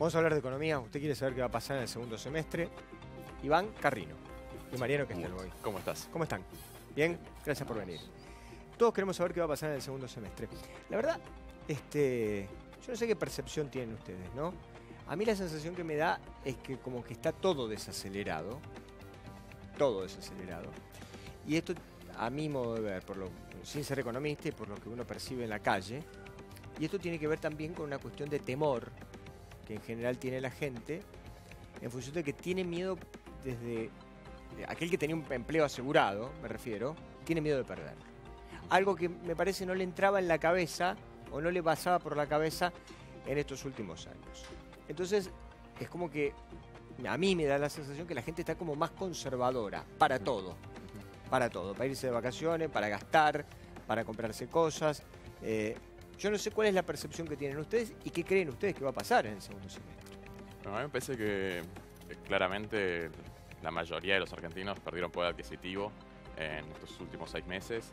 Vamos a hablar de economía. Usted quiere saber qué va a pasar en el segundo semestre. Iván Carrino y Mariano Kestelboy. ¿Cómo estás? ¿Cómo están? Bien, gracias por venir. Todos queremos saber qué va a pasar en el segundo semestre. La verdad, este, yo no sé qué percepción tienen ustedes, ¿no? A mí la sensación que me da es que como que está todo desacelerado. Todo desacelerado. Y esto, a mi modo de ver, por lo, sin ser economista y por lo que uno percibe en la calle, y esto tiene que ver también con una cuestión de temor que en general tiene la gente, en función de que tiene miedo desde aquel que tenía un empleo asegurado, me refiero, tiene miedo de perderlo. Algo que me parece no le entraba en la cabeza o no le pasaba por la cabeza en estos últimos años. Entonces, es como que a mí me da la sensación que la gente está como más conservadora para todo. Para todo, para irse de vacaciones, para gastar, para comprarse cosas. Eh, yo no sé cuál es la percepción que tienen ustedes y qué creen ustedes que va a pasar en el segundo semestre. a mí me parece que claramente la mayoría de los argentinos perdieron poder adquisitivo en estos últimos seis meses.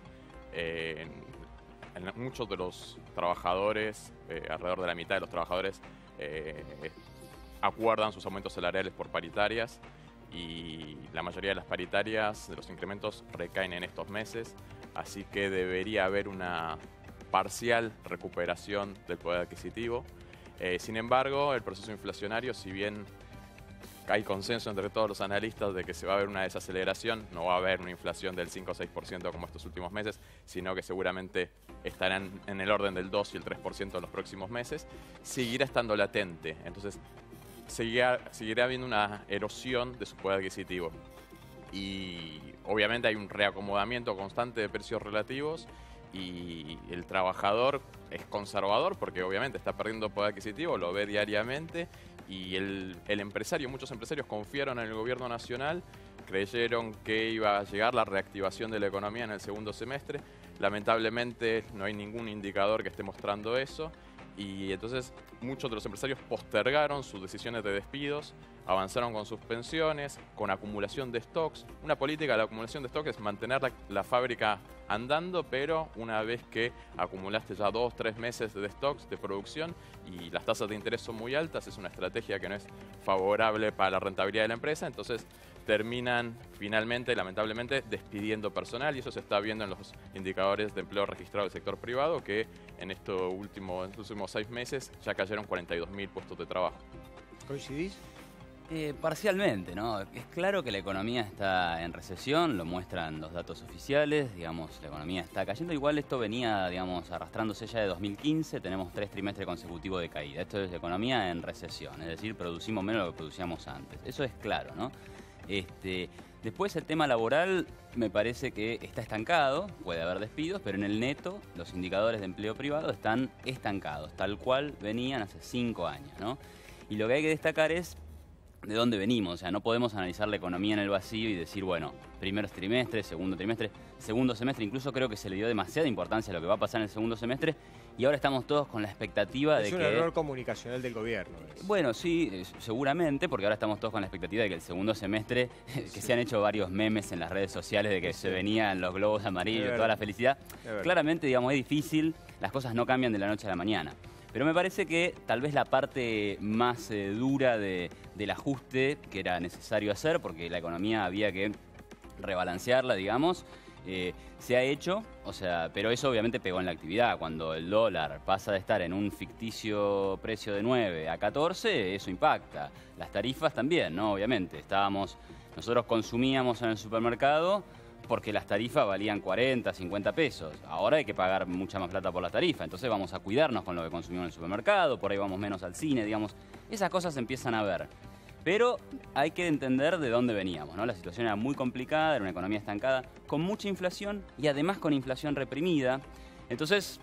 Eh, muchos de los trabajadores, eh, alrededor de la mitad de los trabajadores, eh, acuerdan sus aumentos salariales por paritarias y la mayoría de las paritarias, de los incrementos, recaen en estos meses, así que debería haber una parcial recuperación del poder adquisitivo. sin embargo, el proceso inflacionario, si bien hay consenso entre todos los analistas de que se va a ver una desaceleración, no va a haber una inflación del 5 o 6% como estos últimos meses, sino que seguramente estarán en el orden del 2 y el 3% en los próximos meses, seguirá estando latente. Entonces, seguirá, seguirá habiendo una erosión de su poder adquisitivo. Y obviamente hay un reacomodamiento constante de precios relativos y el trabajador es conservador porque obviamente está perdiendo poder adquisitivo, lo ve diariamente y el, empresario, muchos empresarios confiaron en el gobierno nacional, creyeron que iba a llegar la reactivación de la economía en el segundo semestre. Lamentablemente no hay ningún indicador que esté mostrando eso y entonces muchos de los empresarios postergaron sus decisiones de despidos, avanzaron con suspensiones, con acumulación de stocks. Una política de la acumulación de stocks es mantener la, fábrica andando, pero una vez que acumulaste ya dos, tres meses de stocks de producción y las tasas de interés son muy altas, es una estrategia que no es favorable para la rentabilidad de la empresa, entonces terminan finalmente, lamentablemente, despidiendo personal y eso se está viendo en los indicadores de empleo registrado del sector privado que en, estos últimos seis meses ya cayeron 42.000 puestos de trabajo. ¿Coincidís? Eh, parcialmente, ¿no? Es claro que la economía está en recesión, lo muestran los datos oficiales, digamos, la economía está cayendo. Igual esto venía, digamos, arrastrándose ya de 2015, tenemos tres trimestres consecutivos de caída. Esto es economía en recesión, es decir, producimos menos de lo que producíamos antes. Eso es claro, ¿no? Este, después el tema laboral me parece que está estancado, puede haber despidos, pero en el neto los indicadores de empleo privado están estancados, tal cual venían hace cinco años. Y lo que hay que destacar es de dónde venimos. O sea, no podemos analizar la economía en el vacío y decir, bueno, primer trimestre, segundo trimestre, segundo semestre. Incluso creo que se le dio demasiada importancia a lo que va a pasar en el segundo semestre y ahora estamos todos con la expectativa de que... Es un error comunicacional del gobierno. Bueno, sí, seguramente, porque ahora estamos todos con la expectativa de que el segundo semestre, que se han hecho varios memes en las redes sociales de que se venían los globos amarillos, toda la felicidad. Claramente, digamos, es difícil, las cosas no cambian de la noche a la mañana. Pero me parece que tal vez la parte más eh, dura del ajuste que era necesario hacer, porque la economía había que rebalancearla, digamos, eh, se ha hecho, o sea, pero eso obviamente pegó en la actividad. Cuando el dólar pasa de estar en un ficticio precio de 9 a 14, eso impacta. Las tarifas también, ¿no? Obviamente, estábamos, nosotros consumíamos en el supermercado porque las tarifas valían 40, 50 pesos. Ahora hay que pagar mucha más plata por la tarifa, entonces vamos a cuidarnos con lo que consumimos en el supermercado, por ahí vamos menos al cine, digamos. Esas cosas empiezan a ver. Pero hay que entender de dónde veníamos, ¿no? La situación era muy complicada, era una economía estancada, con mucha inflación y además con inflación reprimida. Entonces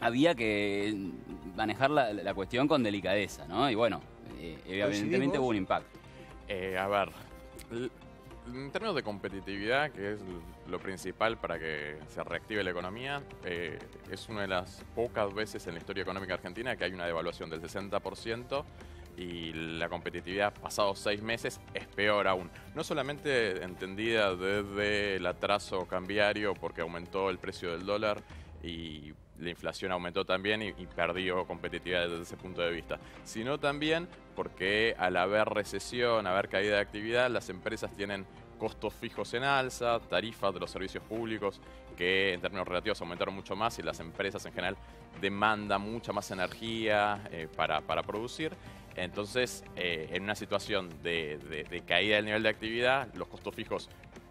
había que manejar la, cuestión con delicadeza, ¿no? Y bueno, eh, evidentemente hubo un impacto. Eh, a ver, en términos de competitividad, que es lo principal para que se reactive la economía, eh, es una de las pocas veces en la historia económica argentina que hay una devaluación del 60% y la competitividad pasados seis meses es peor aún. No solamente entendida desde el atraso cambiario porque aumentó el precio del dólar y la inflación aumentó también y, perdió competitividad desde ese punto de vista, sino también porque al haber recesión, haber caída de actividad, las empresas tienen costos fijos en alza, tarifas de los servicios públicos que en términos relativos aumentaron mucho más y las empresas en general demandan mucha más energía eh, para, producir. Entonces, eh, en una situación de, de, caída del nivel de actividad, los costos fijos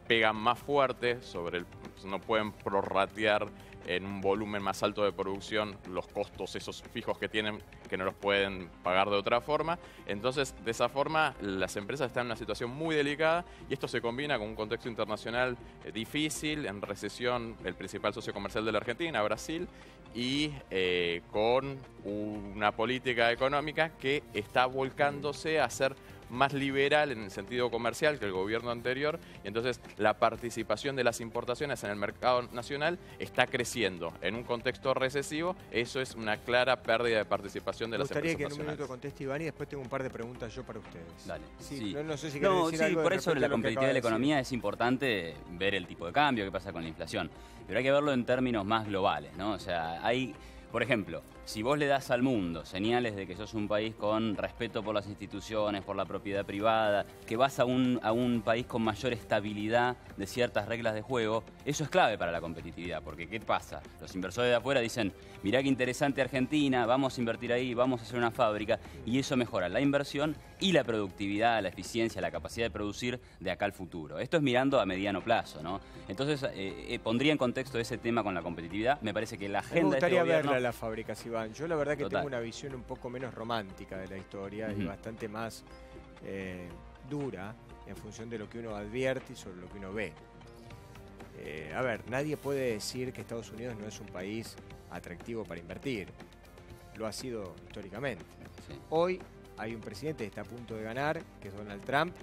pegan más fuerte sobre el, no pueden prorratear en un volumen más alto de producción los costos esos fijos que tienen que no los pueden pagar de otra forma. Entonces, de esa forma, las empresas están en una situación muy delicada y esto se combina con un contexto internacional eh, difícil, en recesión el principal socio comercial de la Argentina, Brasil, y eh, con una política económica que está volcándose a ser más liberal en el sentido comercial que el gobierno anterior y entonces la participación de las importaciones en el mercado nacional está creciendo. En un contexto recesivo, eso es una clara pérdida de participación de las empresas Me gustaría que en un minuto conteste Iván y después tengo un par de preguntas yo para ustedes. Dale. Sí, No, sé si no, sí, por eso la competitividad de la economía es importante ver el tipo de cambio que pasa con la inflación, pero hay que verlo en términos más globales, ¿no? O sea, hay, por ejemplo, si vos le das al mundo señales de que sos un país con respeto por las instituciones, por la propiedad privada, que vas a un, a un país con mayor estabilidad de ciertas reglas de juego, eso es clave para la competitividad. Porque ¿qué pasa? Los inversores de afuera dicen, mirá qué interesante Argentina, vamos a invertir ahí, vamos a hacer una fábrica, y eso mejora la inversión y la productividad, la eficiencia, la capacidad de producir de acá al futuro. Esto es mirando a mediano plazo, ¿no? Entonces, eh, eh, pondría en contexto ese tema con la competitividad. Me parece que la agenda Me gustaría de este verla la fábrica, si yo la verdad que tengo una visión un poco menos romántica de la historia y bastante más eh, dura en función de lo que uno advierte y sobre lo que uno ve. Eh, a ver, nadie puede decir que Estados Unidos no es un país atractivo para invertir. Lo ha sido históricamente. Hoy hay un presidente que está a punto de ganar, que es Donald Trump,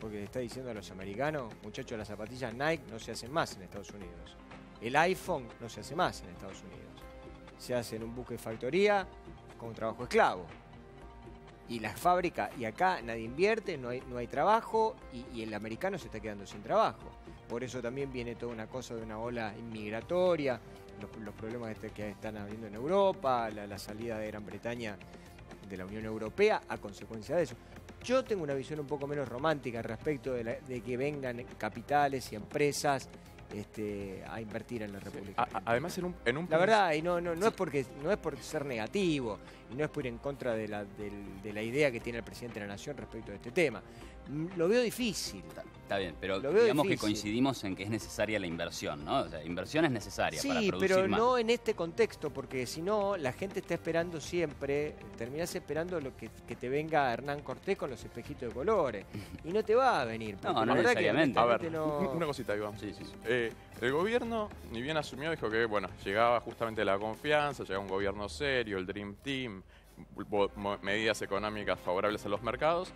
porque le está diciendo a los americanos, muchachos, las zapatillas Nike no se hacen más en Estados Unidos. El iPhone no se hace más en Estados Unidos se hace en un buque factoría con trabajo esclavo. Y la fábrica, y acá nadie invierte, no hay, no hay trabajo y, el americano se está quedando sin trabajo. Por eso también viene toda una cosa de una ola inmigratoria, los, problemas este que están habiendo en Europa, la, salida de Gran Bretaña de la Unión Europea a consecuencia de eso. Yo tengo una visión un poco menos romántica respecto de que vengan capitales y empresas este, a invertir en la República. además, en un, en un La verdad, y no, no, no, es porque, no es por ser negativo, y no es por ir en contra de la, de la idea que tiene el presidente de la Nación respecto a este tema. Mm, lo veo difícil. Está, bien, pero digamos que coincidimos en que es necesaria la inversión, ¿no? O sea, inversión es necesaria sí, para producir pero no en este contexto, porque si no, la gente está esperando siempre, terminás esperando lo que, te venga Hernán Cortés con los espejitos de colores. y no te va a venir. No, no necesariamente. a ver, una cosita, Iván. Sí, sí, eh, el gobierno, ni bien asumió, dijo que, bueno, llegaba justamente la confianza, llegaba un gobierno serio, el Dream Team, medidas económicas favorables a los mercados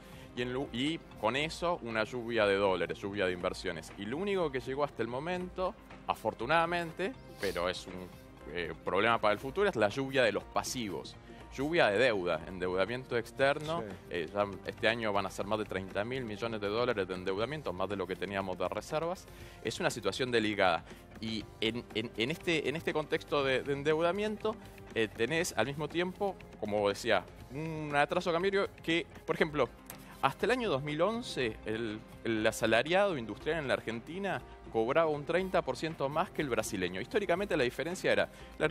y, con eso una lluvia de dólares, lluvia de inversiones. Y lo único que llegó hasta el momento, afortunadamente, pero es un eh, problema para el futuro, es la lluvia de los pasivos. Lluvia de deuda, endeudamiento externo. Eh, este año van a ser más de 30 mil millones de dólares de endeudamiento, más de lo que teníamos de reservas. Es una situación delicada. Y en, este, en este contexto de, endeudamiento, eh, tenés al mismo tiempo, como decía, un atraso cambiario que, por ejemplo, hasta el año 2011, el, el asalariado industrial en la Argentina cobraba un 30% más que el brasileño. Históricamente la diferencia era,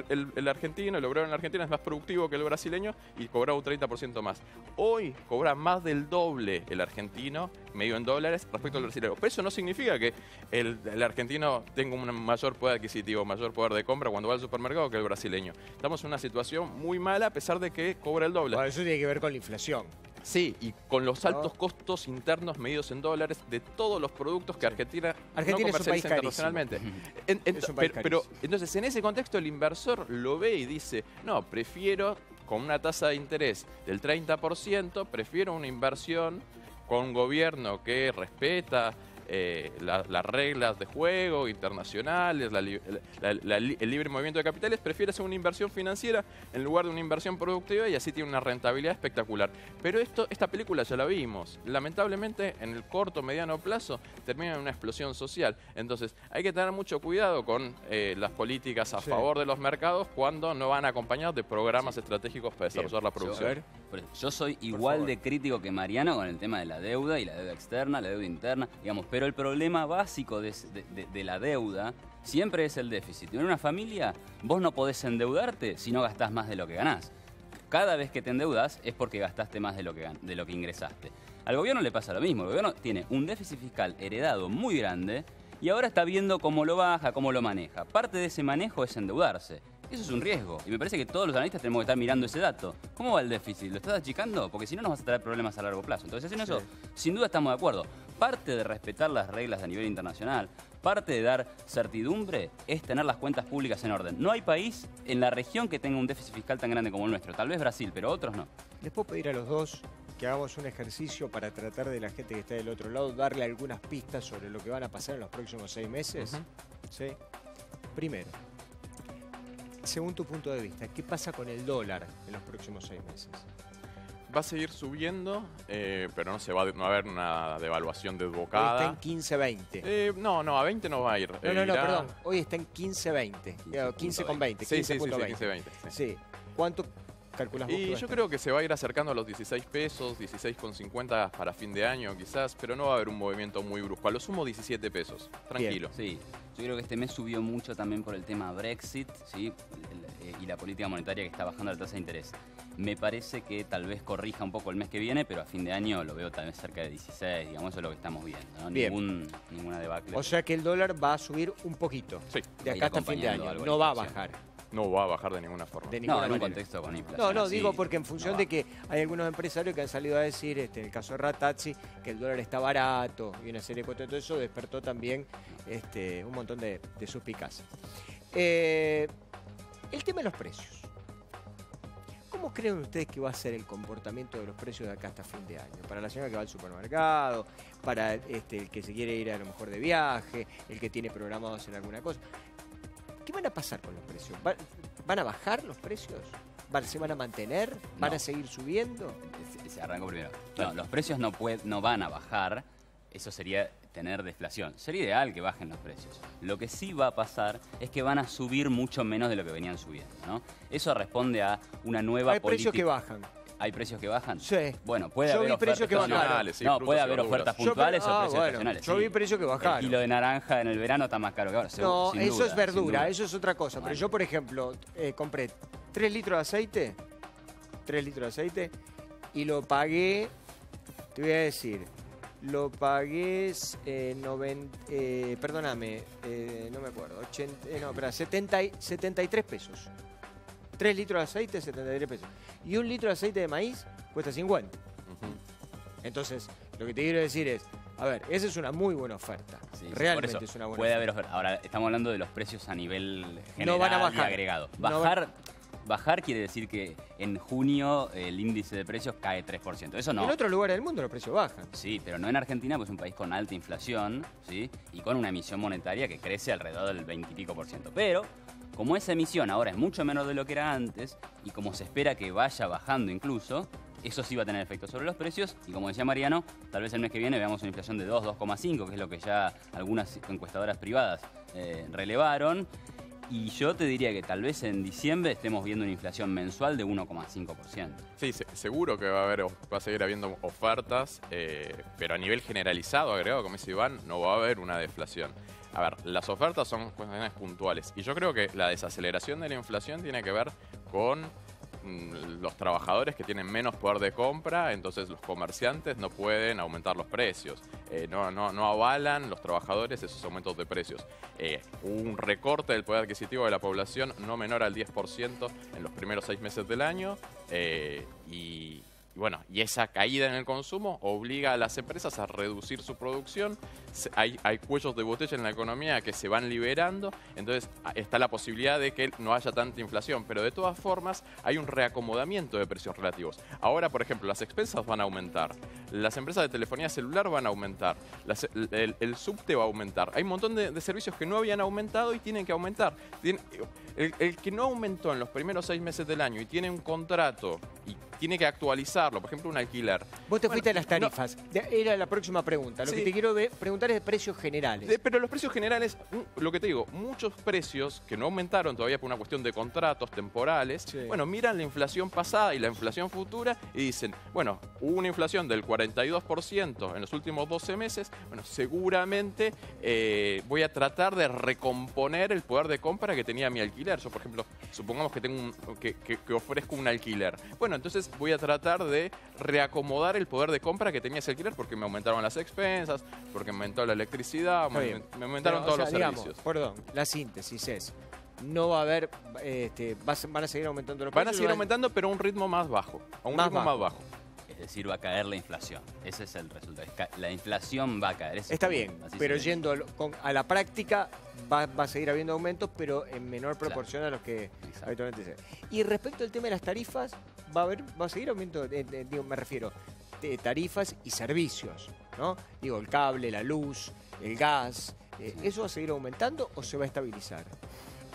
el, argentino, el obrero en la Argentina es más productivo que el brasileño y cobraba un 30% más. Hoy cobra más del doble el argentino, medio en dólares, respecto al brasileño. Pero eso no significa que el, argentino tenga un mayor poder adquisitivo, mayor poder de compra cuando va al supermercado que el brasileño. Estamos en una situación muy mala a pesar de que cobra el doble. eso tiene que ver con la inflación. Sí, y con los altos costos internos medidos en dólares de todos los productos que Argentina, Argentina no comercializa internacionalmente. pero entonces en ese contexto el inversor lo ve y dice, no, prefiero con una tasa de interés del 30%, prefiero una inversión con un gobierno que respeta eh, las reglas de juego internacionales, el libre movimiento de capitales, prefiere hacer una inversión financiera en lugar de una inversión productiva y así tiene una rentabilidad espectacular. Pero esto, esta película ya la vimos. Lamentablemente, en el corto, mediano plazo, termina en una explosión social. Entonces, hay que tener mucho cuidado con eh, las políticas a favor de los mercados cuando no van acompañados de programas estratégicos para desarrollar la producción. Yo, soy igual de crítico que Mariano con el tema de la deuda y la deuda externa, la deuda interna, digamos, pero el problema básico de, la deuda siempre es el déficit. En una familia vos no podés endeudarte si no gastás más de lo que ganás. Cada vez que te endeudas es porque gastaste más de lo que, de lo que ingresaste. Al gobierno le pasa lo mismo. El gobierno tiene un déficit fiscal heredado muy grande y ahora está viendo cómo lo baja, cómo lo maneja. Parte de ese manejo es endeudarse. Eso es un riesgo. Y me parece que todos los analistas tenemos que estar mirando ese dato. ¿Cómo va el déficit? ¿Lo estás achicando? Porque si no nos vas a traer problemas a largo plazo. Entonces, en eso, sin duda estamos de acuerdo. Parte de respetar las reglas a nivel internacional, parte de dar certidumbre es tener las cuentas públicas en orden. No hay país en la región que tenga un déficit fiscal tan grande como el nuestro. Tal vez Brasil, pero otros no. Les puedo pedir a los dos que hagamos un ejercicio para tratar de la gente que está del otro lado, darle algunas pistas sobre lo que van a pasar en los próximos seis meses. ¿Sí? Primero, según tu punto de vista, ¿qué pasa con el dólar en los próximos seis meses? Va a seguir subiendo, eh, pero no se va, a haber una devaluación desbocada. Hoy está en 15-20. Eh, no, no, a 20 no va a ir. No, no, no, perdón. Hoy está en 15-20. 15 con 20. Sí, 15 sí, sí, 15, sí. ¿Cuánto calculas Y yo creo que se va a ir acercando a los 16 pesos, 16,50 para fin de año quizás, pero no va a haber un movimiento muy brusco. A lo sumo 17 pesos. Tranquilo. Sí. Yo creo que este mes subió mucho también por el tema Brexit ¿sí? Y la política monetaria que está bajando la tasa de interés. Me parece que tal vez corrija un poco el mes que viene, pero a fin de año lo veo tal vez cerca de 16, digamos, eso es lo que estamos viendo. ¿no? Ningún, ninguna debacle. O sea que el dólar va a subir un poquito. Sí. De acá hasta fin de año. No va a bajar. No va a bajar de ninguna forma. De ninguna no, en un contexto con inflación. No, no, digo porque en función de que hay algunos empresarios que han salido a decir, este, en el caso de Ratazzi, que el dólar está barato y una serie de cosas, todo eso despertó también este, un montón de, de suspicacias. Eh, el tema de los precios. ¿Cómo creen ustedes que va a ser el comportamiento de los precios de acá hasta fin de año? Para la señora que va al supermercado, para este, el que se quiere ir a lo mejor de viaje, el que tiene programado hacer alguna cosa. ¿Qué van a pasar con los precios? ¿Van a bajar los precios? ¿Se van a mantener? ¿Van a seguir subiendo? Se, arrancó primero. No, los precios no, no van a bajar. Eso sería tener deflación. Sería ideal que bajen los precios. Lo que sí va a pasar es que van a subir mucho menos de lo que venían subiendo. ¿no? Eso responde a una nueva Hay precios que bajan. ¿Hay precios que bajan? Sí. Bueno, puede haber ofertas que bajaron. no, puede haber ofertas puntuales o precios estacionales. Yo vi precios que bajaron. El kilo de naranja en el verano está más caro que ahora. No, eso es verdura, eso es otra cosa. Pero yo, por ejemplo, eh, compré 3 litros de aceite, 3 litros de aceite, y lo pagué, te voy a decir, lo pagué, eh, eh, perdóname, eh, no me acuerdo, 80, no, espera, 70, 73 pesos. 3 litros de aceite, 73 pesos. Y un litro de aceite de maíz cuesta 50. Entonces, lo que te quiero decir es, a ver, esa es una muy buena oferta. Realmente es una buena puede oferta. haber Ahora, estamos hablando de los precios a nivel general no van a bajar. y agregado. Bajar... Bajar quiere decir que en junio el índice de precios cae 3%. Eso no. En otros lugares del mundo los precios bajan. Sí, pero no en Argentina, pues es un país con alta inflación, ¿sí? Y con una emisión monetaria que crece alrededor del 20 y pico por ciento. Pero como esa emisión ahora es mucho menos de lo que era antes y como se espera que vaya bajando incluso, eso sí va a tener efecto sobre los precios y como decía Mariano, tal vez el mes que viene veamos una inflación de 2, 2,5, que es lo que ya algunas encuestadoras privadas eh, relevaron. Y yo te diría que tal vez en diciembre estemos viendo una inflación mensual de 1,5%. Sí, seguro que va a haber, va a seguir habiendo ofertas, eh, pero a nivel generalizado, agregado, como dice Iván, no va a haber una deflación. A ver, las ofertas son cuestiones puntuales. Y yo creo que la desaceleración de la inflación tiene que ver con los trabajadores que tienen menos poder de compra, entonces los comerciantes no pueden aumentar los precios. Eh, no, no, no, avalan los trabajadores esos aumentos de precios. Eh, un recorte del poder adquisitivo de la población no menor al 10% en los primeros seis meses del año eh, y bueno, y esa caída en el consumo obliga a las empresas a reducir su producción. Hay, cuellos de botella en la economía que se van liberando, entonces está la posibilidad de que no haya tanta inflación, pero de todas formas hay un reacomodamiento de precios relativos. Ahora, por ejemplo, las expensas van a aumentar, las empresas de telefonía celular van a aumentar, el, subte va a aumentar. Hay un montón de, servicios que no habían aumentado y tienen que aumentar. el, el que no aumentó en los primeros seis meses del año y tiene un contrato y tiene que actualizarlo, por ejemplo, un alquiler. Vos te fuiste a las tarifas, era la próxima pregunta. Lo que te quiero preguntar es de precios generales. pero los precios generales, mm, lo que te digo, muchos precios que no aumentaron todavía por una cuestión de contratos temporales, bueno, miran la inflación pasada y la inflación futura y dicen, bueno, hubo una inflación del 42% en los últimos 12 meses, bueno, seguramente eh, voy a tratar de recomponer el poder de compra que tenía mi alquiler. Yo, por ejemplo, supongamos que, tengo que, que ofrezco un alquiler. Bueno, entonces voy a tratar de reacomodar el poder de compra que tenía ese alquiler porque me aumentaron las expensas, porque me aumentó la electricidad, me, aumentaron todos los servicios. Perdón, la síntesis es no va a haber, este, van a seguir aumentando los precios. Van a seguir aumentando, pero a un ritmo más bajo, a un ritmo más bajo. Es decir, va a caer la inflación. Ese es el resultado. La inflación va a caer. Está bien, pero yendo a la práctica va, a seguir habiendo aumentos, pero en menor proporción a los que habitualmente se Y respecto al tema de las tarifas, va a haber, va a seguir aumento, eh, eh, digo, me refiero, de tarifas y servicios, ¿no? Digo, el cable, la luz, el gas, eh, ¿eso va a seguir aumentando o se va a estabilizar?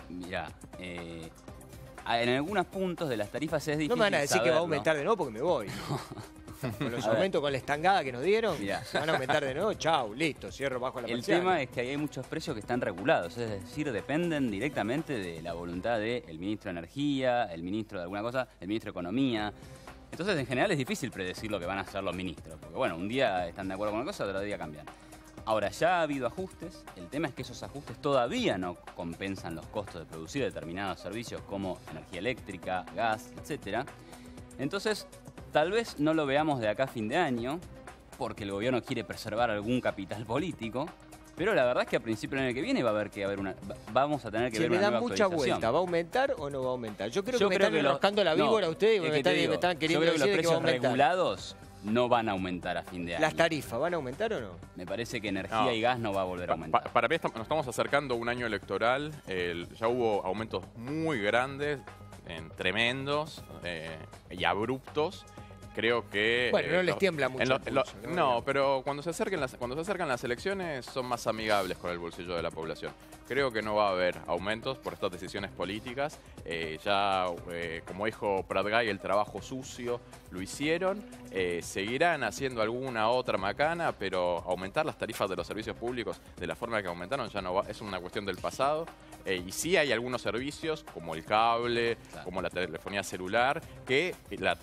Mira, en algunos puntos de las tarifas es difícil. No me van a decir que va a aumentar de nuevo porque me voy. Con los aumentos con la estangada que nos dieron, van a aumentar de nuevo, chau, listo, cierro bajo la El tema es que hay muchos precios que están regulados, es decir, dependen directamente de la voluntad del ministro de Energía, el ministro de alguna cosa, el ministro de Economía. Entonces, en general es difícil predecir lo que van a hacer los ministros, porque bueno, un día están de acuerdo con una cosa, otro día cambian. Ahora, ya ha habido ajustes, el tema es que esos ajustes todavía no compensan los costos de producir determinados servicios como energía eléctrica, gas, etc. Entonces, Tal vez no lo veamos de acá a fin de año, porque el gobierno quiere preservar algún capital político, pero la verdad es que a principio del año que viene va a haber que haber una, vamos a tener que ver una nueva mucha vuelta, ¿va a aumentar o no va a aumentar? Yo creo que me están enroscando la víbora a ustedes y me, están, queriendo yo creo que los precios regulados no van a aumentar a fin de año. ¿Las tarifas van a aumentar o no? Me parece que energía y gas no va a volver a aumentar. para mí nos estamos acercando a un año electoral. ya hubo aumentos muy grandes, tremendos eh, y abruptos creo que... Bueno, no eh, les tiembla mucho. ¿no? pero cuando se, acerquen las, cuando se acercan las elecciones son más amigables con el bolsillo de la población. Creo que no va a haber aumentos por estas decisiones políticas. Eh, ya, eh, como dijo Pratgay, el trabajo sucio lo hicieron. seguirán haciendo alguna otra macana, pero aumentar las tarifas de los servicios públicos de la forma que aumentaron ya no va, es una cuestión del pasado. y sí hay algunos servicios, como el cable, como la telefonía celular, que la,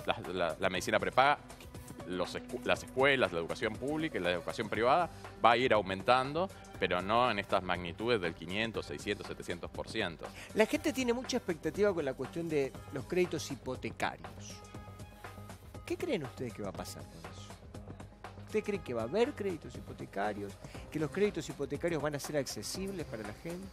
la medicina prepaga, las escuelas, la educación pública y la educación privada va a ir aumentando, pero no en estas magnitudes del 500, 600, 700%. La gente tiene mucha expectativa con la cuestión de los créditos hipotecarios. ¿Qué creen ustedes que va a pasar con eso? ¿Usted cree que va a haber créditos hipotecarios? ¿Que los créditos hipotecarios van a ser accesibles para la gente?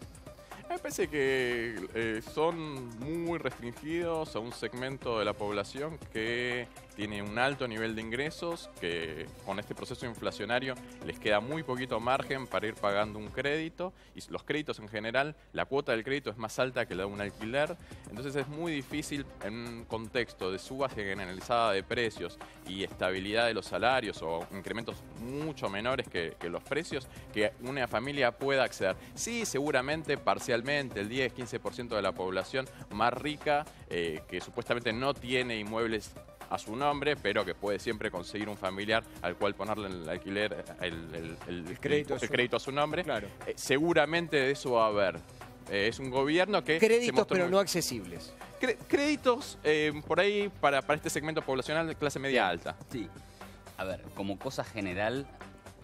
Me parece que eh, son muy restringidos a un segmento de la población que tiene un alto nivel de ingresos, que con este proceso inflacionario les queda muy poquito margen para ir pagando un crédito y los créditos en general, la cuota del crédito es más alta que la de un alquiler, entonces es muy difícil en un contexto de suba generalizada de precios y estabilidad de los salarios o incrementos mucho menores que, los precios, que una familia pueda acceder. Sí, seguramente el 10-15% de la población más rica eh, que supuestamente no tiene inmuebles a su nombre, pero que puede siempre conseguir un familiar al cual ponerle el alquiler, el, crédito, a su nombre. Claro. Eh, seguramente de eso va a haber. Eh, es un gobierno que... Créditos pero no accesibles. créditos eh, por ahí para, para este segmento poblacional de clase media alta. Sí. A ver, como cosa general,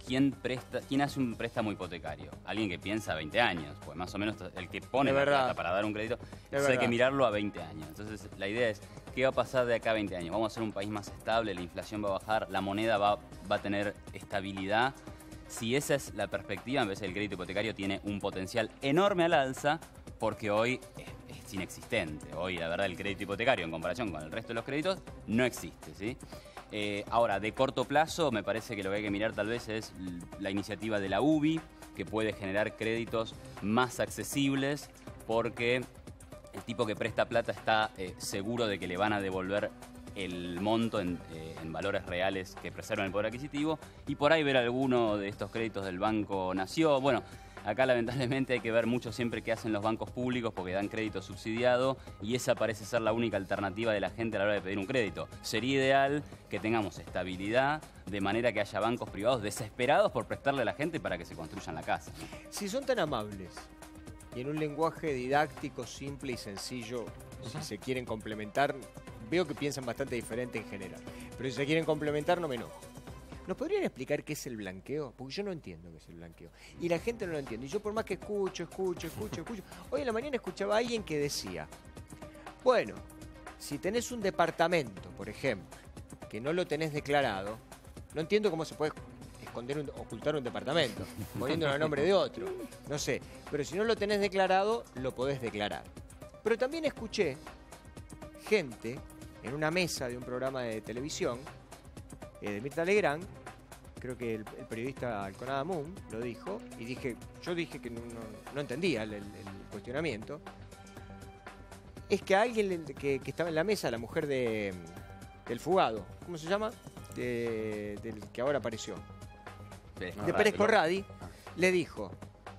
¿quién, presta, ¿quién hace un préstamo hipotecario? Alguien que piensa a 20 años, pues más o menos el que pone la plata para dar un crédito, hay que mirarlo a 20 años. Entonces la idea es, ¿qué va a pasar de acá a 20 años? ¿Vamos a ser un país más estable? ¿La inflación va a bajar? ¿La moneda va, va a tener estabilidad? Si esa es la perspectiva, en vez del crédito hipotecario tiene un potencial enorme al alza, porque hoy es, es inexistente. Hoy, la verdad, el crédito hipotecario en comparación con el resto de los créditos no existe, ¿sí? Eh, ahora, de corto plazo, me parece que lo que hay que mirar tal vez es la iniciativa de la UBI, que puede generar créditos más accesibles porque el tipo que presta plata está eh, seguro de que le van a devolver el monto en, eh, en, valores reales que preservan el poder adquisitivo y por ahí ver alguno de estos créditos del Banco Nació. Bueno, Acá lamentablemente hay que ver mucho siempre qué hacen los bancos públicos porque dan crédito subsidiado y esa parece ser la única alternativa de la gente a la hora de pedir un crédito. Sería ideal que tengamos estabilidad de manera que haya bancos privados desesperados por prestarle a la gente para que se construyan la casa. Si son tan amables y en un lenguaje didáctico, simple y sencillo, si se quieren complementar, veo que piensan bastante diferente en general, pero si se quieren complementar no me enojo. ¿Nos podrían explicar qué es el blanqueo? Porque yo no entiendo qué es el blanqueo. Y la gente no lo entiende. Y yo por más que escucho, escucho, escucho, escucho. Hoy en la mañana escuchaba a alguien que decía, bueno, si tenés un departamento, por ejemplo, que no lo tenés declarado, no entiendo cómo se puede esconder, un, ocultar un departamento, poniéndolo a nombre de otro. No sé. Pero si no lo tenés declarado, lo podés declarar. Pero también escuché gente en una mesa de un programa de televisión eh, de Mirta Legrand, creo que el, periodista Alconada Moon lo dijo, y dije, yo dije que no, entendía el, cuestionamiento, es que alguien que, estaba en la mesa, la mujer de, del fugado, ¿cómo se llama? del que ahora apareció. de Pérez Corradi, le dijo,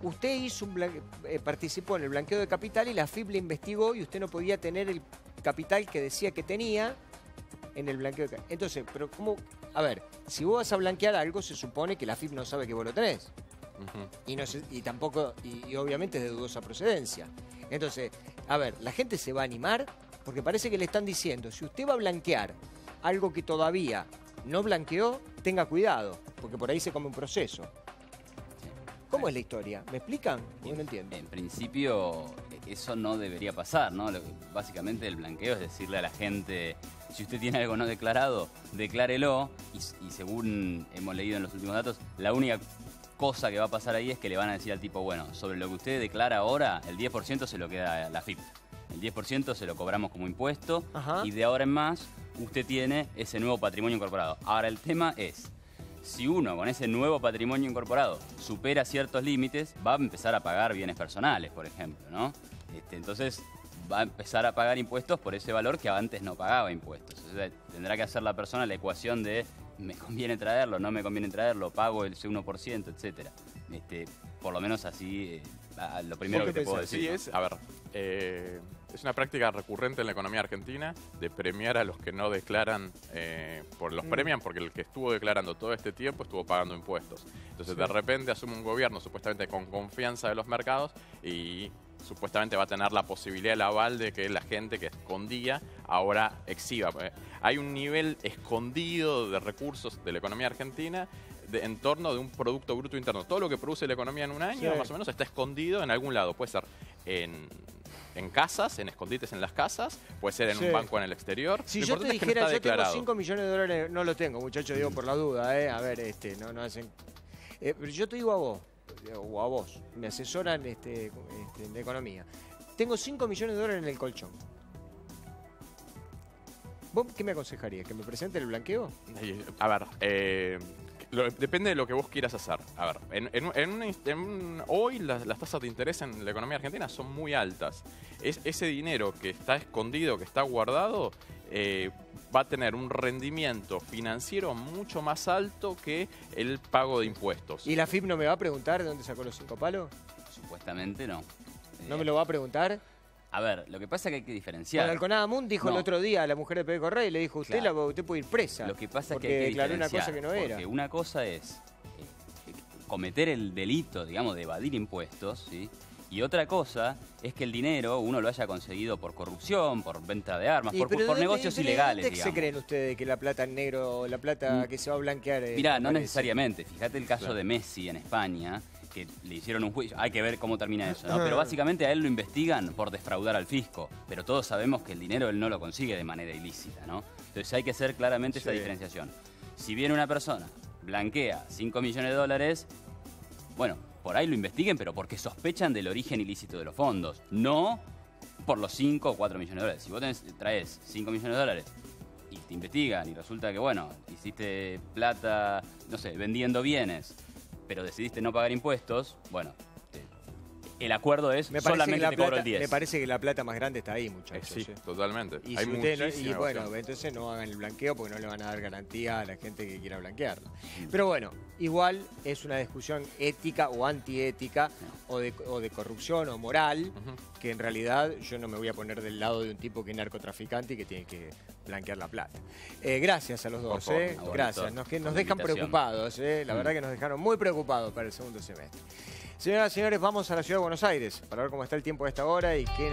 usted hizo un eh, participó en el blanqueo de capital y la FIP le investigó y usted no podía tener el capital que decía que tenía en el blanqueo de capital. Entonces, pero ¿cómo a ver, si vos vas a blanquear algo, se supone que la FIP no sabe que vos lo tenés. y, no y tampoco, y, obviamente es de dudosa procedencia. Entonces, a ver, la gente se va a animar porque parece que le están diciendo, si usted va a blanquear algo que todavía no blanqueó, tenga cuidado, porque por ahí se come un proceso. ¿Cómo es la historia? ¿Me explican? Yo no entiendo. En principio, eso no debería pasar, ¿no? Básicamente el blanqueo es decirle a la gente, si usted tiene algo no declarado, declárelo. Y, según hemos leído en los últimos datos, la única cosa que va a pasar ahí es que le van a decir al tipo, bueno, sobre lo que usted declara ahora, el 10% se lo queda la FIP. El 10% se lo cobramos como impuesto y de ahora en más usted tiene ese nuevo patrimonio incorporado. Ahora el tema es, si uno con ese nuevo patrimonio incorporado supera ciertos límites, va a empezar a pagar bienes personales, por ejemplo, ¿no? Este, entonces va a empezar a pagar impuestos por ese valor que antes no pagaba impuestos. tendrá que hacer la persona la ecuación de me conviene traerlo, no me conviene traerlo, pago el 1%, etcétera. Este, por lo menos así, eh, lo primero que te puedo decir. Sí, es, a ver, eh, es una práctica recurrente en la economía argentina de premiar a los que no declaran, eh, por los mm. premian porque el que estuvo declarando todo este tiempo estuvo pagando impuestos. Entonces de repente asume un gobierno supuestamente con confianza de los mercados y supuestamente va a tener la posibilidad, el aval de que la gente que escondía ahora exhiba. Hay un nivel escondido de recursos de la economía argentina en torno de un Producto Bruto Interno. Todo lo que produce la economía en un año, más o menos, está escondido en algún lado. Puede ser en, casas, en escondites en las casas, puede ser en un banco en el exterior. Si yo te dijera, yo tengo 5 millones de dólares, no lo tengo, muchachos, digo por la duda, ¿eh? A ver, este, no, no hacen... Eh, pero yo te digo a vos, o a vos, me asesoran este, este, de economía. Tengo 5 millones de dólares en el colchón. ¿Vos qué me aconsejarías? ¿Que me presente el blanqueo? A ver, eh, depende de lo que vos quieras hacer. A ver, en, hoy las, tasas de interés en la economía argentina son muy altas. Es, ese dinero que está escondido, que está guardado, eh, va a tener un rendimiento financiero mucho más alto que el pago de impuestos. ¿Y la FIP no me va a preguntar de dónde sacó los cinco palos? Supuestamente no. ¿No me lo va a preguntar? A ver, lo que pasa es que hay que diferenciar. Bueno, Alconada Moon dijo el otro día a la mujer de Pedro Correa y le dijo, usted, la, usted puede ir presa. Lo que pasa es que hay que declaró una cosa que no era. Porque una cosa es eh, cometer el delito, digamos, de evadir impuestos, ¿sí? Y otra cosa es que el dinero uno lo haya conseguido por corrupción, por venta de armas, por, negocios ilegales. ¿Qué se creen ustedes que la plata en negro, la plata mm. que se va a blanquear? Mirá, no necesariamente. Fíjate el caso de Messi en España, que le hicieron un juicio. Hay que ver cómo termina eso, ¿no? Pero básicamente a él lo investigan por defraudar al fisco. Pero todos sabemos que el dinero él no lo consigue de manera ilícita, ¿no? Entonces hay que hacer claramente esa diferenciación. Si viene una persona, blanquea 5 millones de dólares, bueno, por ahí lo investiguen, pero porque sospechan del origen ilícito de los fondos, no por los 5 o 4 millones de dólares. Si vos traes 5 millones de dólares y te investigan y resulta que, bueno, hiciste plata, no sé, vendiendo bienes, pero decidiste no pagar impuestos, bueno, el acuerdo es me solamente te cobro el 10. Me parece que la plata más grande está ahí, muchachos. sí, ¿eh? totalmente. Y, Hay y bueno, entonces no hagan el blanqueo porque no le van a dar garantía a la gente que quiera blanquearlo. Pero bueno, igual es una discusión ética o antiética o de, o de corrupción o moral, que en realidad yo no me voy a poner del lado de un tipo que es narcotraficante y que tiene que blanquear la plata. Eh, gracias a los dos, eh. gracias. Nos, nos dejan preocupados, eh. la mm. verdad que nos dejaron muy preocupados para el segundo semestre. Señoras y señores, vamos a la ciudad de Buenos Aires para ver cómo está el tiempo a esta hora y qué